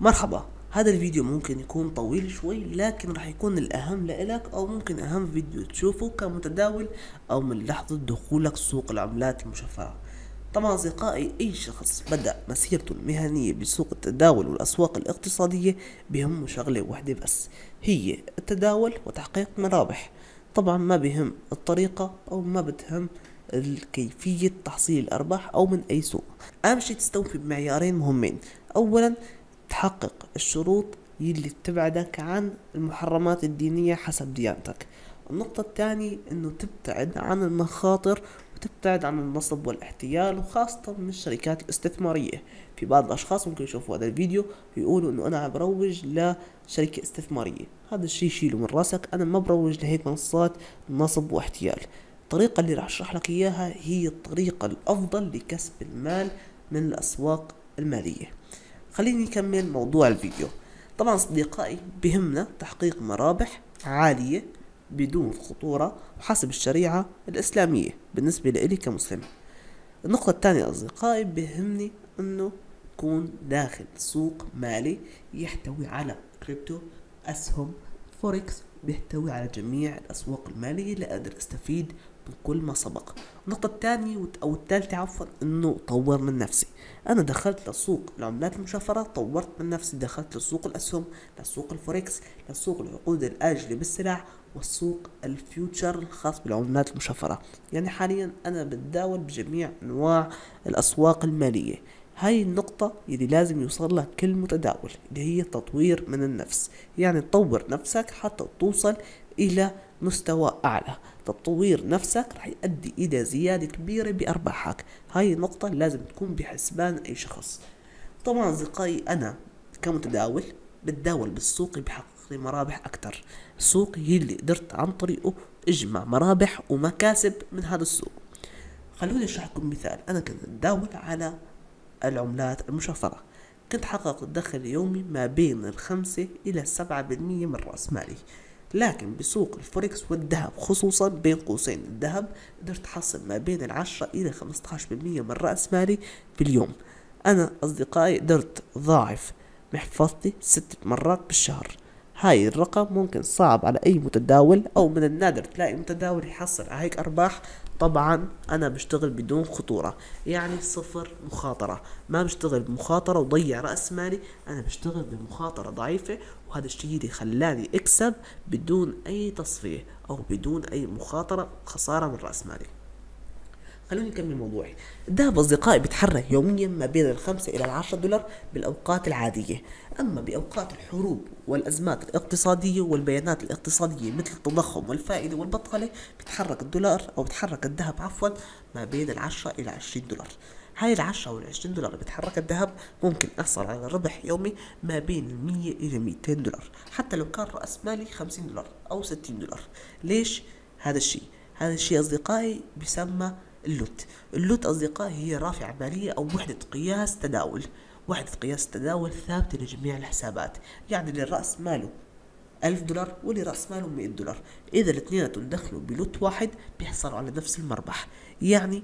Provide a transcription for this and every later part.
مرحبا. هذا الفيديو ممكن يكون طويل شوي لكن راح يكون الأهم لإلك أو ممكن أهم فيديو تشوفه كمتداول أو من لحظة دخولك سوق العملات المشفرة. طبعا أصدقائي أي شخص بدأ مسيرته المهنية بسوق التداول والأسواق الاقتصادية بهمه شغلة واحدة بس هي التداول وتحقيق مرابح طبعا ما بهم الطريقة أو ما بتهم كيفية تحصيل الأرباح أو من أي سوق. أهم شي تستوفي بمعيارين مهمين. أولا تحقق الشروط يلي تبعدك عن المحرمات الدينية حسب ديانتك. النقطة الثانية إنه تبتعد عن المخاطر وتبتعد عن النصب والاحتيال وخاصة من الشركات الاستثمارية. في بعض الأشخاص ممكن يشوفوا هذا الفيديو ويقولوا إنه أنا بروج لشركة استثمارية. هذا الشي شيله من راسك أنا ما بروج لهيك منصات نصب واحتيال. الطريقة اللي راح أشرح لك إياها هي الطريقة الأفضل لكسب المال من الأسواق المالية. خليني نكمل موضوع الفيديو. طبعا صديقائي بهمنا تحقيق مرابح عالية بدون خطورة وحسب الشريعة الإسلامية بالنسبة لإلي كمسلم. النقطة الثانية أصدقائي بهمني أنه تكون داخل سوق مالي يحتوي على كريبتو أسهم فوركس بيحتوي على جميع الأسواق المالية اللي أقدر أستفيد من كل ما سبق. النقطة الثانية أو الثالثة عفوا إنه طور من نفسي. أنا دخلت لسوق العملات المشفرة طورت من نفسي. دخلت لسوق الأسهم لسوق الفوركس لسوق العقود الآجلة بالسلع والسوق ال future الخاص بالعملات المشفرة يعني حاليا أنا بتداول بجميع أنواع الأسواق المالية. هاي النقطة اللي لازم يوصل لها كل متداول اللي هي تطوير من النفس. يعني تطور نفسك حتى توصل إلى مستوى أعلى. تطوير نفسك رح يؤدي إلى زيادة كبيرة بأرباحك. هاي النقطة لازم تكون بحسبان أي شخص. طبعا أصدقائي أنا كمتداول بتداول بالسوق بحقق لي مرابح أكتر. السوق يلي قدرت عن طريقه اجمع مرابح ومكاسب من هذا السوق. خلوني أشرح لكم مثال. أنا كنت اتداول على العملات المشفرة. كنت حقق دخل يومي ما بين الخمسة إلى السبعة بالمية من رأس مالي. لكن بسوق الفوركس والذهب خصوصا بين قوسين الذهب قدرت أحصل ما بين العشرة إلى خمسة بالمية من رأس مالي في اليوم. أنا أصدقائي قدرت ضاعف محفظتي ست مرات بالشهر. هاي الرقم ممكن صعب على أي متداول أو من النادر تلاقي متداول يحصل على هيك أرباح طبعا أنا بشتغل بدون خطورة يعني صفر مخاطرة. ما بشتغل بمخاطرة وضيع رأس مالي أنا بشتغل بمخاطرة ضعيفة وهذا الشيء اللي خلاني أكسب بدون أي تصفية أو بدون أي مخاطرة خسارة من رأس مالي. خلوني نكمل موضوعي. الذهب أصدقائي بيتحرك يوميا ما بين الخمسة إلى العشرة دولار بالأوقات العادية. أما بأوقات الحروب والأزمات الاقتصادية والبيانات الاقتصادية مثل التضخم والفائدة والبطالة بيتحرك الدولار أو بيتحرك الذهب عفوا ما بين العشرة إلى عشرين دولار. هاي العشرة أو العشرين دولار اللي بيتحرك الذهب ممكن أحصل على ربح يومي ما بين المية إلى ميتين دولار. حتى لو كان رأس مالي خمسين دولار أو ستين دولار. ليش؟ هذا الشيء. هذا الشيء أصدقائي بيسمى اللوت. اللوت أصدقائي هي رافعة مالية أو وحدة قياس تداول. وحدة قياس تداول ثابتة لجميع الحسابات. يعني اللي رأس ماله ألف دولار واللي رأس ماله مئة دولار. إذا الاثنين دخلوا بلوت واحد بيحصلوا على نفس المربح. يعني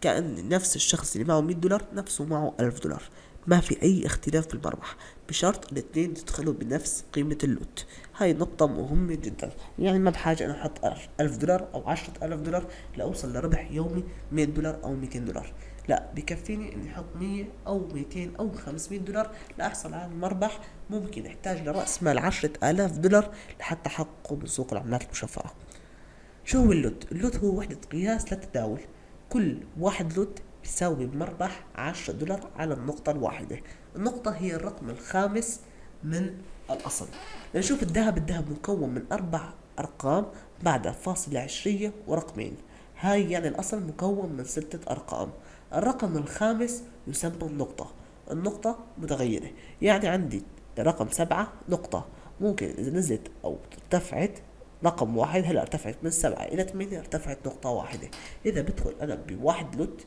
كأن نفس الشخص اللي معه 100 دولار نفسه معه 1000 دولار. ما في أي اختلاف في المربح بشرط الاثنين يدخلوا بنفس قيمة اللوت. هاي نقطة مهمة جدا. يعني ما بحاجة أنا أحط ألف دولار أو عشرة ألاف دولار لأوصل لربح يومي مية دولار أو ميتين دولار. لا بكفيني إني أحط مية أو ميتين أو خمسمية دولار لأحصل على مربح ممكن احتاج لرأس مال عشرة آلاف دولار لحتى أحققه من سوق العملات المشفرة. شو هو اللوت؟ اللوت هو وحدة قياس للتداول كل واحد لوت بيساوي مربح عشرة دولار على النقطة الواحدة. النقطة هي الرقم الخامس من الأصل. نشوف الذهب. الذهب مكون من أربع أرقام بعد فاصلة عشرية ورقمين. هاي يعني الأصل مكون من ستة أرقام. الرقم الخامس يسمى النقطة. النقطة متغيرة. يعني عندي رقم سبعة نقطة. ممكن إذا نزلت أو ارتفعت رقم واحد هلا ارتفعت من سبعة إلى ثمانية ارتفعت نقطة واحدة. إذا بدخل أنا بواحد لوت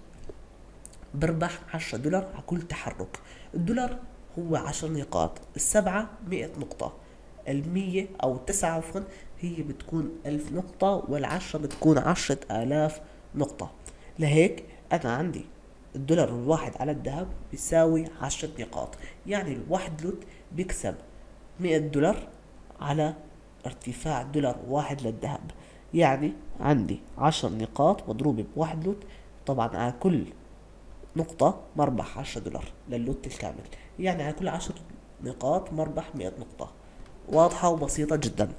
بربح عشرة دولار على كل تحرك. الدولار هو عشر نقاط. السبعة مئة نقطة. المية أو التسعة عفوا هي بتكون ألف نقطة والعشرة بتكون عشرة آلاف نقطة. لهيك أنا عندي الدولار الواحد على الذهب بيساوي عشرة نقاط. يعني الواحد لوت بيكسب مئة دولار على ارتفاع دولار واحد للذهب. يعني عندي عشر نقاط مضروبة بواحد لوت طبعا على كل نقطة مربح عشرة دولار للوت الكامل. يعني على كل عشر نقاط مربح مئة نقطة. واضحة وبسيطة جدا.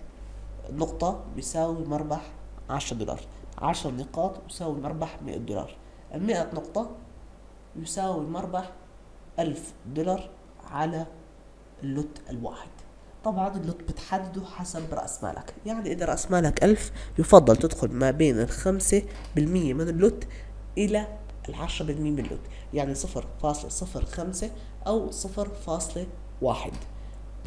النقطة بيساوي مربح عشرة دولار. عشر نقاط يساوي مربح مئة دولار. المئة نقطة يساوي مربح ألف دولار على ال lot الواحد. طبعا ال lot بتحدده حسب رأس مالك. يعني إذا رأس مالك ألف يفضل تدخل ما بين الخمسة بالمية من ال lot إلى العشرة بالمية من ال lot يعني صفر فاصلة صفر خمسة أو صفر فاصلة واحد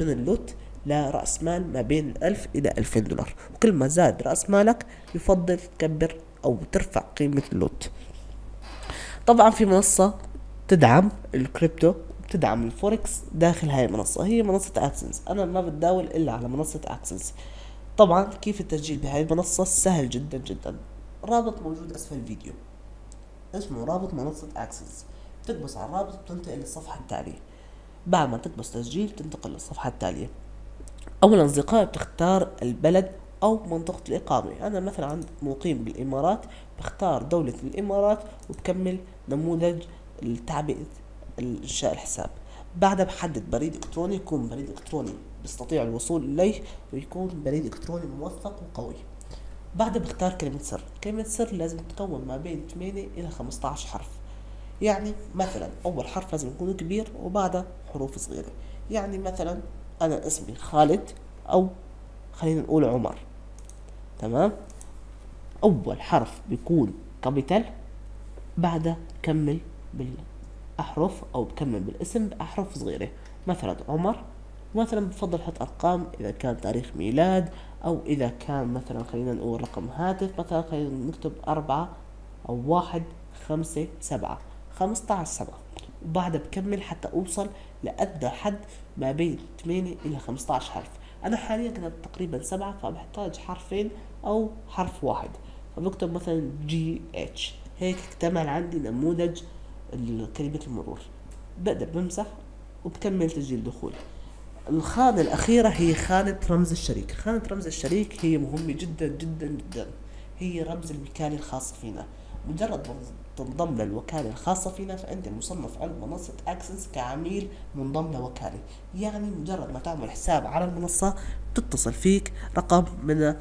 من ال lot لرأس مال ما بين الألف إلى ألفين دولار. وكل ما زاد رأس مالك يفضل تكبر أو ترفع قيمة ال lot. طبعا في منصة تدعم الكريبتو تدعم الفوركس داخل هاي المنصة هي منصة Exness أنا ما بتداول إلا على منصة Exness طبعا كيف التسجيل بهاي المنصة؟ سهل جدا جدا. رابط موجود أسفل الفيديو. اسمه رابط منصة Exness تكبس على الرابط وتنتقل للصفحة التالية. بعد ما تكبس تسجيل تنتقل للصفحة التالية. اولا اصدقائي بتختار البلد أو منطقة الإقامة. أنا مثلا مقيم بالإمارات بختار دولة الإمارات وبكمل نموذج التعبئة انشاء الحساب. بعدها بحدد بريد إلكتروني يكون بريد إلكتروني بيستطيع الوصول إليه ويكون بريد إلكتروني موثق وقوي. بعدها بختار كلمة سر. كلمة سر لازم تكون ما بين 8 إلى 15 حرف. يعني مثلا أول حرف لازم يكون كبير وبعدها حروف صغيرة. يعني مثلا أنا اسمي خالد أو خلينا نقول عمر. تمام؟ أول حرف بيكون كابيتال بعدها كمل بالاحرف أو بكمل بالاسم بأحرف صغيرة. مثلا عمر مثلا بفضل حط أرقام إذا كان تاريخ ميلاد أو إذا كان مثلا خلينا نقول رقم هاتف مثلا خلينا نكتب أربعة أو واحد خمسة سبعة خمسة عشر سبعة. وبعدها بكمل حتى أوصل لأدنى حد ما بين 8 إلى 15 حرف. أنا حاليا كتبت تقريبا سبعة فبحتاج حرفين أو حرف واحد. فبكتب مثلا GH. هيك اكتمل عندي نموذج كلمة المرور. بقدر بمسح وبكمل تسجيل دخول. الخانة الأخيرة هي خانة رمز الشريك. خانة رمز الشريك هي مهمة جدا جدا جدا. هي رمز الوكالة الخاصة فينا. مجرد تنضم للوكالة الخاصة فينا فأنت مصنف عند منصة Exness كعميل منضم لوكالة. يعني مجرد ما تعمل حساب على المنصة تتصل فيك رقم من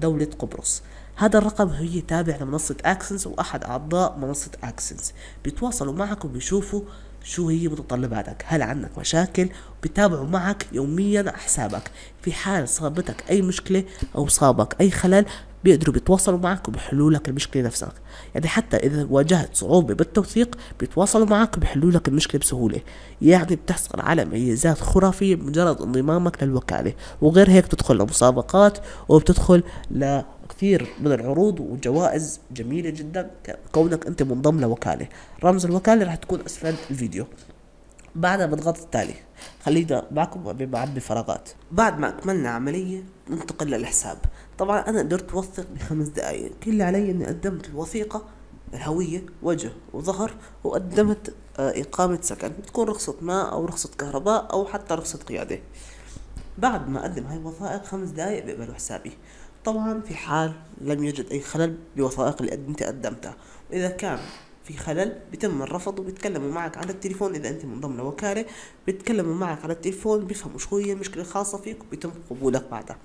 دولة قبرص. هذا الرقم هي تابع لمنصة Exness وأحد أعضاء منصة Exness بيتواصلوا معك وبيشوفوا شو هي متطلباتك؟ هل عندك مشاكل؟ بيتابعوا معك يوميا حسابك. في حال صابتك أي مشكلة أو صابك أي خلل بيقدروا بيتواصلوا معك وبيحلوا لك المشكلة نفسك. يعني حتى إذا واجهت صعوبة بالتوثيق بيتواصلوا معك وبيحلوا لك المشكلة بسهولة. يعني بتحصل على ميزات خرافية بمجرد انضمامك للوكالة. وغير هيك بتدخل لمسابقات وبتدخل لكثير من العروض وجوائز جميلة جدا. كونك أنت منضم لوكالة. رمز الوكالة راح تكون أسفل الفيديو. بعدها بضغط التالي. خلينا معكم بعبي فراغات بعد ما أكملنا عملية ننتقل للحساب. طبعا أنا قدرت أوثق بخمس دقايق. كل اللي علي إني قدمت الوثيقة الهوية وجه وظهر وقدمت آه، إقامة سكن. بتكون رخصة ماء أو رخصة كهرباء أو حتى رخصة قيادة. بعد ما أقدم هاي الوثائق خمس دقايق بيقبلوا حسابي. طبعا في حال لم يوجد أي خلل بوثائق اللي أنت قدمتها. وإذا كان في خلل بيتم الرفض وبيتكلموا معك على التليفون. إذا أنت من ضمن وكالة بيتكلموا معك على التليفون بيفهموا شو هي المشكلة الخاصة فيك وبيتم قبولك بعدها.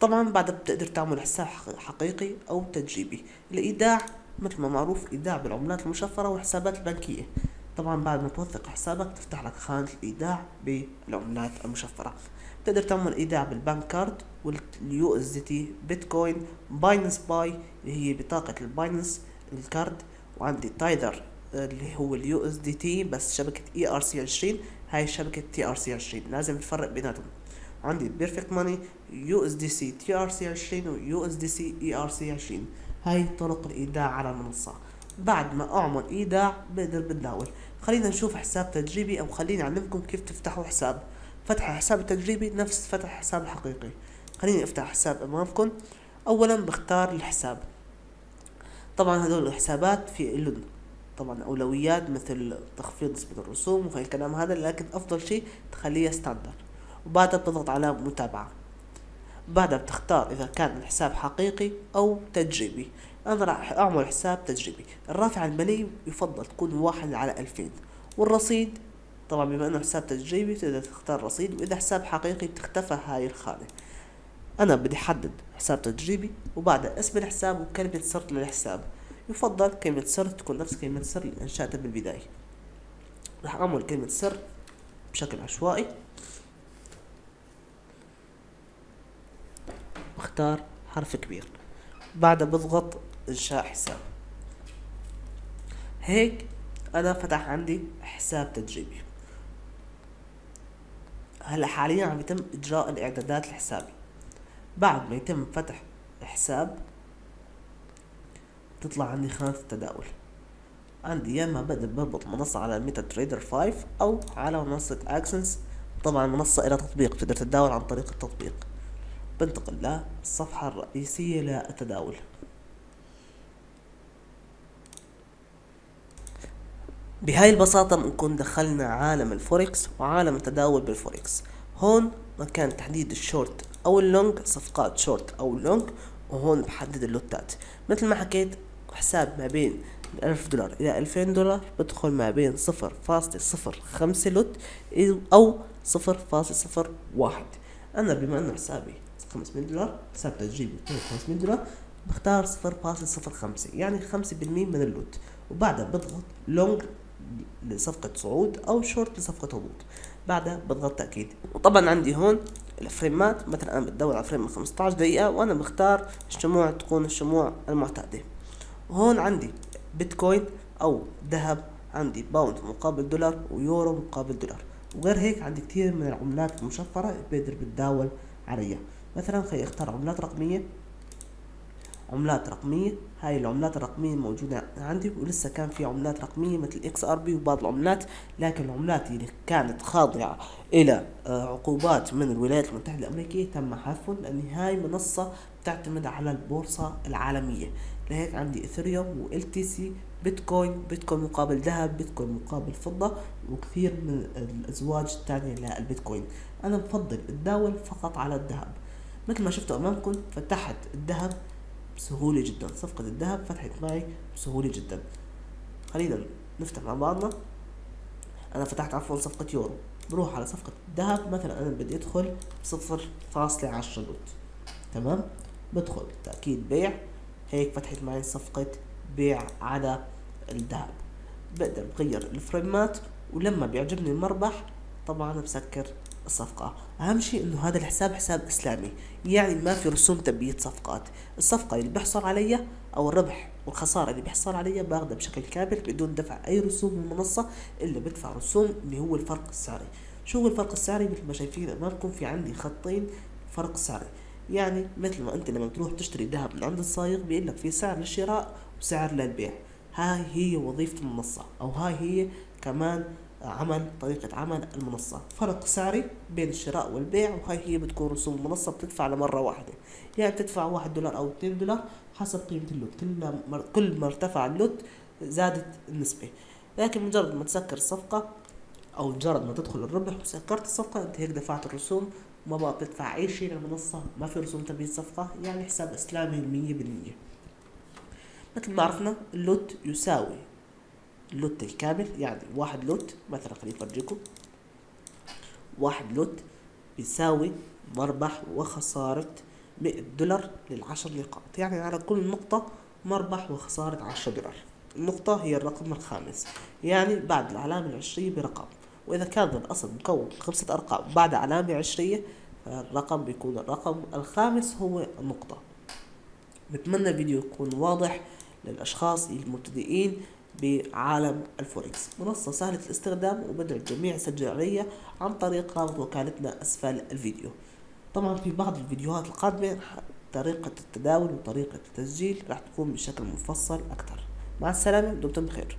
طبعا بعدها بتقدر تعمل حساب حقيقي أو تجريبي الإيداع مثل ما معروف إيداع بالعملات المشفرة والحسابات البنكية. طبعا بعد ما توثق حسابك تفتح لك خانة الإيداع بالعملات المشفرة. تقدر تعمل إيداع بال bank card وال USDT بيتكوين Binance Pay اللي هي بطاقة ال Binance ال card وعندي Tether اللي هو ال USDT بس شبكة ERC 20 هاي شبكة TRC 20 لازم تفرق بيناتهم. عندي بيرفكت ماني يو إس دي سي تي آر سي 20 ويو إس دي سي إي آر سي 20 هاي طرق الإيداع على المنصة. بعد ما أعمل ايداع بقدر بتداول خلينا نشوف حساب تجريبي أو خليني أعلمكم كيف تفتحوا حساب. فتح حساب التجريبي نفس فتح حساب الحقيقي. خليني أفتح حساب أمامكم. اولا بختار الحساب. طبعا هدول الحسابات في لهم طبعا أولويات مثل تخفيض نسبة الرسوم الكلام هذا لكن أفضل شيء تخليه ستاندر وبعدها بتضغط على متابعة. بعدها بتختار إذا كان الحساب حقيقي أو تجريبي. أنا راح أعمل حساب تجريبي. الرافع المالي يفضل تكون واحد على ألفين. والرصيد؟ طبعا بما إنه حساب تجريبي تقدر تختار رصيد وإذا حساب حقيقي بتختفى هاي الخانة. أنا بدي أحدد حساب تجريبي وبعدها اسم الحساب وكلمة سر للحساب. يفضل كلمة سر تكون نفس كلمة سر اللي انشأتها بالبداية راح أعمل كلمة سر بشكل عشوائي. واختار حرف كبير. بعدها بضغط إنشاء حساب. هيك أنا فتح عندي حساب تجريبي هلأ حاليا عم يتم إجراء الإعدادات لحسابي بعد ما يتم فتح الحساب تطلع عندي خانة التداول. عندي يا إما بدل بربط منصة على ميتا تريدر 5 أو على منصة أكسنس. طبعا المنصة إلى تطبيق تقدر تتداول عن طريق التطبيق. بنتقل للصفحة الرئيسية للتداول. بهاي البساطة بنكون دخلنا عالم الفوركس وعالم التداول بالفوركس. هون مكان تحديد الشورت أو ال long صفقات شورت أو long وهون بحدد اللوتات. مثل ما حكيت حساب ما بين ألف دولار إلى ألفين دولار بدخل ما بين صفر فاصلة صفر خمسة lot صفر واحد. أنا بما أنه حسابي خمسمية دولار حساب تجريبي خمسمية دولار بختار صفر فاصلة صفر خمسة يعني خمسة بالمية من ال lot وبعدها بضغط long لصفقة صعود أو شورت لصفقة هبوط بعدها بضغط تأكيد. وطبعا عندي هون الفريمات مثلا أنا بدور على frame 15 دقيقة وأنا بختار الشموع تكون الشموع المعتادة. وهون عندي بيتكوين أو ذهب عندي pound مقابل دولار ويورو مقابل دولار. وغير هيك عندي كثير من العملات المشفرة بقدر بتداول عليها. مثلا خلي اختار عملات رقمية. عملات رقمية هاي العملات الرقمية موجودة عندي ولسه كان في عملات رقمية مثل XRP وبعض العملات لكن العملات اللي كانت خاضعة إلى آه، عقوبات من الولايات المتحدة الأمريكية تم حذفهم لأن هاي منصة تعتمد على البورصة العالمية. لهيك عندي اثريوم و LTC بيتكوين بيتكوين مقابل ذهب بيتكوين مقابل فضة وكثير من الأزواج الثانية للبيتكوين. أنا بفضل اتداول فقط على الذهب. مثل ما شفتوا أمامكم فتحت الذهب بسهولة جدا. صفقة الذهب فتحت معي بسهولة جدا. خلينا نفتح مع بعضنا. أنا فتحت عفوا صفقة يورو. بروح على صفقة الذهب. مثلا أنا بدي أدخل بصفر فاصلة عشرة لوت تمام؟ بدخل. تأكيد بيع. هيك فتحت معي صفقة بيع على الذهب. بقدر بغير الفريمات. ولما بيعجبني المربح طبعا بسكر الصفقة. أهم شيء إنه هذا الحساب حساب إسلامي يعني ما في رسوم تبييت صفقات. الصفقة اللي بيحصل عليها أو الربح والخسارة اللي بيحصل عليها باخذها بشكل كامل بدون دفع أي رسوم من المنصة إلا بدفع رسوم اللي هو الفرق السعري. شو هو الفرق السعري؟ مثل ما شايفين أمامكم في عندي خطين فرق سعري. يعني مثل ما أنت لما تروح تشتري ذهب من عند الصايغ بيقول لك في سعر للشراء وسعر للبيع. هاي هي وظيفة المنصة أو هاي هي كمان عمل طريقة عمل المنصة. فرق سعري بين الشراء والبيع وهاي هي بتكون رسوم المنصة بتدفع لمرة واحدة. يعني بتدفع واحد دولار أو اثنين دولار حسب قيمة اللوت. كل ما كل ما ارتفع اللوت زادت النسبة. لكن مجرد ما تسكر الصفقة أو مجرد ما تدخل الربح وسكرت الصفقة أنت هيك دفعت الرسوم ما بقى بتدفع أي شيء للمنصة ما في رسوم تبييض صفقة يعني حساب إسلامي مية بالمية. مثل ما عرفنا اللوت يساوي اللوت الكامل يعني واحد لوت مثلا خليني أفرجيكم. واحد لوت بيساوي مربح وخسارة مئة دولار للعشر نقاط. يعني على كل نقطة مربح وخسارة عشرة دولار. النقطة هي الرقم الخامس. يعني بعد العلامة العشرية برقم. وإذا كان الأصل مكون خمسة أرقام بعد علامة عشرية فالرقم بيكون الرقم الخامس هو النقطة. بتمنى الفيديو يكون واضح للأشخاص المبتدئين. بعالم الفوركس. منصة سهلة الاستخدام وبدعو الجميع يسجل عليها عن طريق رابط وكالتنا أسفل الفيديو. طبعا في بعض الفيديوهات القادمة طريقة التداول وطريقة التسجيل راح تكون بشكل مفصل أكثر. مع السلامة دمتم بخير.